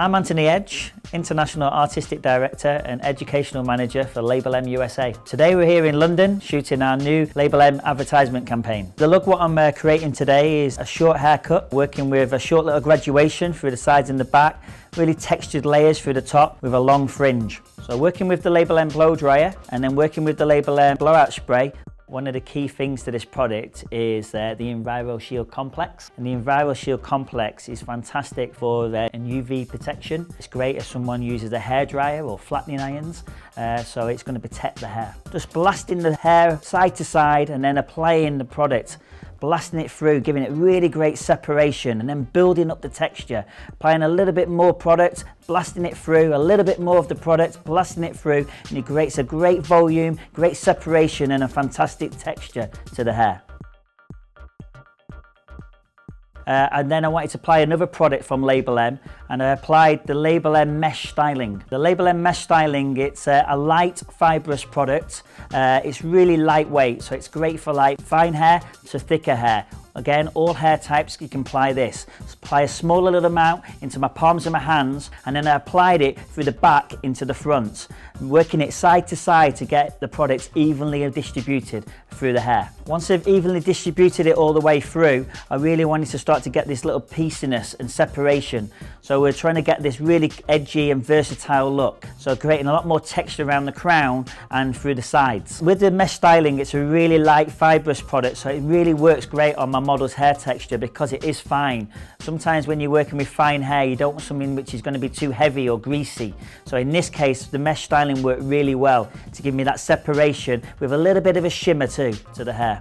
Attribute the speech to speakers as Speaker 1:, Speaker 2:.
Speaker 1: I'm Anthony Edge, International Artistic Director and Educational Manager for Label M USA. Today we're here in London shooting our new Label M advertisement campaign. The look what I'm uh, creating today is a short haircut, working with a short little graduation through the sides and the back, really textured layers through the top with a long fringe. So working with the Label M blow dryer and then working with the Label M blowout spray, one of the key things to this product is uh, the Enviro Shield Complex. And the Enviro Shield Complex is fantastic for uh, UV protection. It's great if someone uses a hairdryer or flattening irons, uh, so it's going to protect the hair. Just blasting the hair side to side and then applying the product blasting it through, giving it really great separation and then building up the texture. Applying a little bit more product, blasting it through, a little bit more of the product, blasting it through, and it creates a great volume, great separation and a fantastic texture to the hair. Uh, and then I wanted to apply another product from Label M and I applied the Label M Mesh Styling. The Label M Mesh Styling, it's a, a light fibrous product. Uh, it's really lightweight, so it's great for like fine hair to thicker hair. Again, all hair types, you can apply this. apply a smaller little amount into my palms and my hands, and then I applied it through the back into the front, working it side to side to get the product evenly distributed through the hair. Once I've evenly distributed it all the way through, I really wanted to start to get this little pieciness and separation. So we're trying to get this really edgy and versatile look. So creating a lot more texture around the crown and through the sides. With the mesh styling, it's a really light fibrous product, so it really works great on my model's hair texture because it is fine. Sometimes when you're working with fine hair, you don't want something which is going to be too heavy or greasy. So in this case, the mesh styling worked really well to give me that separation with a little bit of a shimmer too to the hair.